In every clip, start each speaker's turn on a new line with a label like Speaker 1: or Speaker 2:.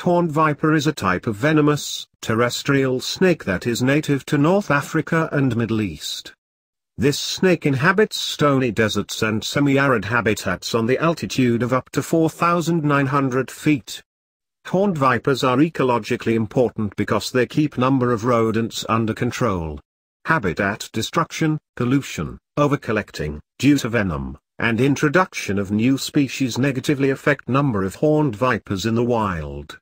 Speaker 1: Horned viper is a type of venomous, terrestrial snake that is native to North Africa and Middle East. This snake inhabits stony deserts and semi-arid habitats on the altitude of up to 4,900 feet. Horned vipers are ecologically important because they keep number of rodents under control. Habitat destruction, pollution, overcollecting, due to venom, and introduction of new species negatively affect number of horned vipers in the wild.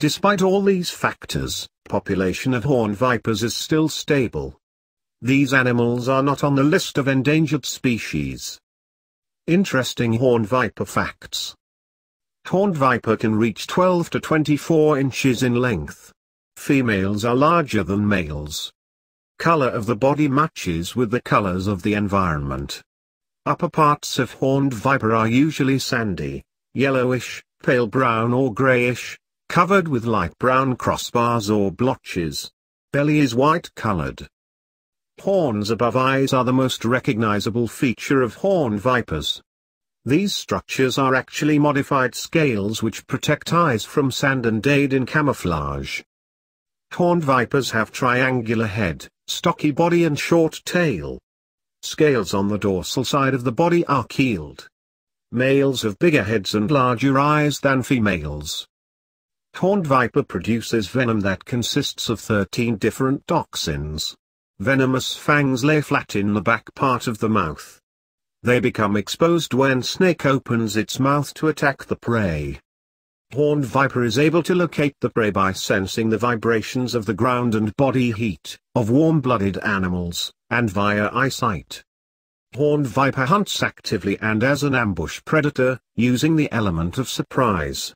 Speaker 1: Despite all these factors, population of horned vipers is still stable. These animals are not on the list of endangered species. Interesting horned viper facts. Horned viper can reach 12 to 24 inches in length. Females are larger than males. Color of the body matches with the colors of the environment. Upper parts of horned viper are usually sandy, yellowish, pale brown or grayish, covered with light brown crossbars or blotches. Belly is white colored. Horns above eyes are the most recognizable feature of horned vipers. These structures are actually modified scales which protect eyes from sand and aid in camouflage. Horned vipers have triangular head, stocky body and short tail. Scales on the dorsal side of the body are keeled. Males have bigger heads and larger eyes than females. Horned viper produces venom that consists of 13 different toxins. Venomous fangs lay flat in the back part of the mouth. They become exposed when snake opens its mouth to attack the prey. Horned viper is able to locate the prey by sensing the vibrations of the ground and body heat, of warm-blooded animals, and via eyesight. Horned viper hunts actively and as an ambush predator, using the element of surprise.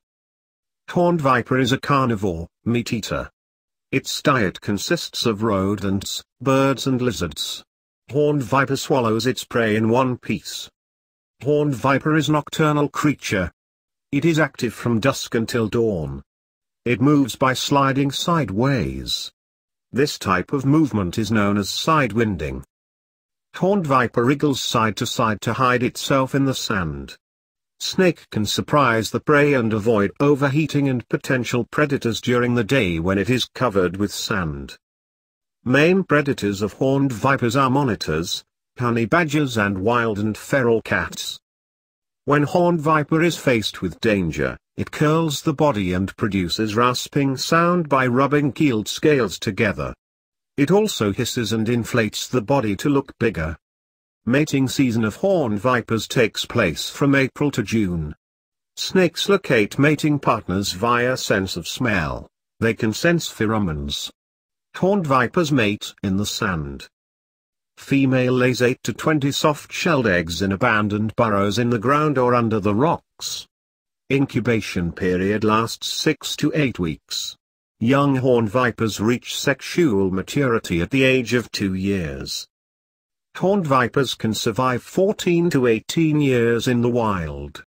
Speaker 1: Horned viper is a carnivore, meat-eater. Its diet consists of rodents, birds and lizards. Horned viper swallows its prey in one piece. Horned viper is nocturnal creature. It is active from dusk until dawn. It moves by sliding sideways. This type of movement is known as sidewinding. Horned viper wriggles side to side to hide itself in the sand. Snake can surprise the prey and avoid overheating and potential predators during the day when it is covered with sand. Main predators of horned vipers are monitors, honey badgers and wild and feral cats. When horned viper is faced with danger, it curls the body and produces rasping sound by rubbing keeled scales together. It also hisses and inflates the body to look bigger. Mating season of horned vipers takes place from April to June. Snakes locate mating partners via sense of smell. They can sense pheromones. Horned vipers mate in the sand. Female lays 8 to 20 soft-shelled eggs in abandoned burrows in the ground or under the rocks. Incubation period lasts 6 to 8 weeks. Young horned vipers reach sexual maturity at the age of 2 years. Horned vipers can survive 14 to 18 years in the wild.